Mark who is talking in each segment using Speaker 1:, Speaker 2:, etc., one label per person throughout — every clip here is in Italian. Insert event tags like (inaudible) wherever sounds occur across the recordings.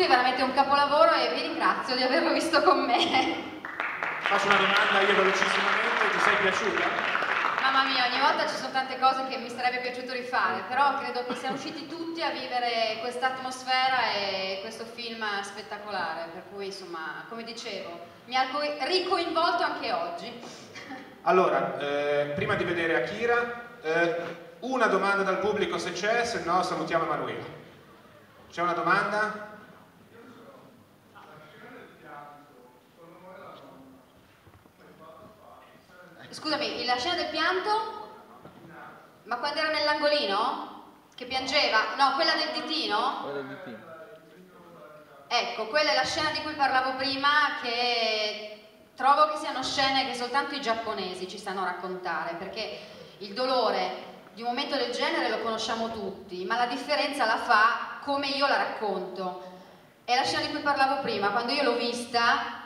Speaker 1: tutti, è veramente un capolavoro e vi ringrazio di averlo visto con me.
Speaker 2: Faccio una domanda io velocissimamente, ti sei piaciuta?
Speaker 1: Mamma mia, ogni volta ci sono tante cose che mi sarebbe piaciuto rifare, però credo che siamo riusciti tutti a vivere questa atmosfera e questo film spettacolare, per cui insomma, come dicevo, mi ha ricoinvolto anche oggi.
Speaker 2: Allora, eh, prima di vedere Akira, eh, una domanda dal pubblico se c'è, se no salutiamo Emanuele. C'è una domanda?
Speaker 1: Scusami, la scena del pianto? Ma quando era nell'angolino? Che piangeva? No, quella del ditino?
Speaker 3: Quella del ditino.
Speaker 1: Ecco, quella è la scena di cui parlavo prima che trovo che siano scene che soltanto i giapponesi ci sanno raccontare, perché il dolore di un momento del genere lo conosciamo tutti, ma la differenza la fa come io la racconto. È la scena di cui parlavo prima, quando io l'ho vista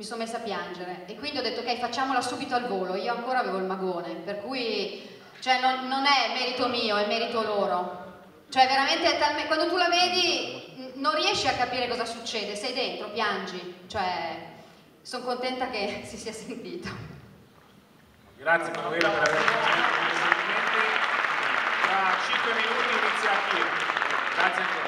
Speaker 1: mi sono messa a piangere e quindi ho detto ok facciamola subito al volo, io ancora avevo il magone, per cui cioè, non, non, è merito mio, è merito loro. Cioè veramente talmente, quando tu la vedi non riesci a capire cosa succede, sei dentro, piangi, cioè sono contenta che (laughs) si sia sentito.
Speaker 2: Grazie Manuela per aver fatto. Tra 5 minuti inizia a Grazie ancora.